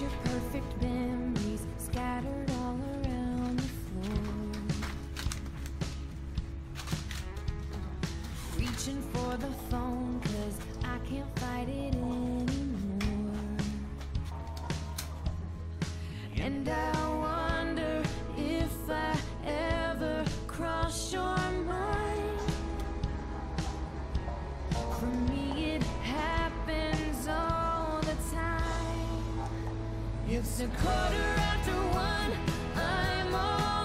Your perfect memories scattered all around the floor. Reaching for the phone, cause I can't fight it It's a quarter after one. I'm all.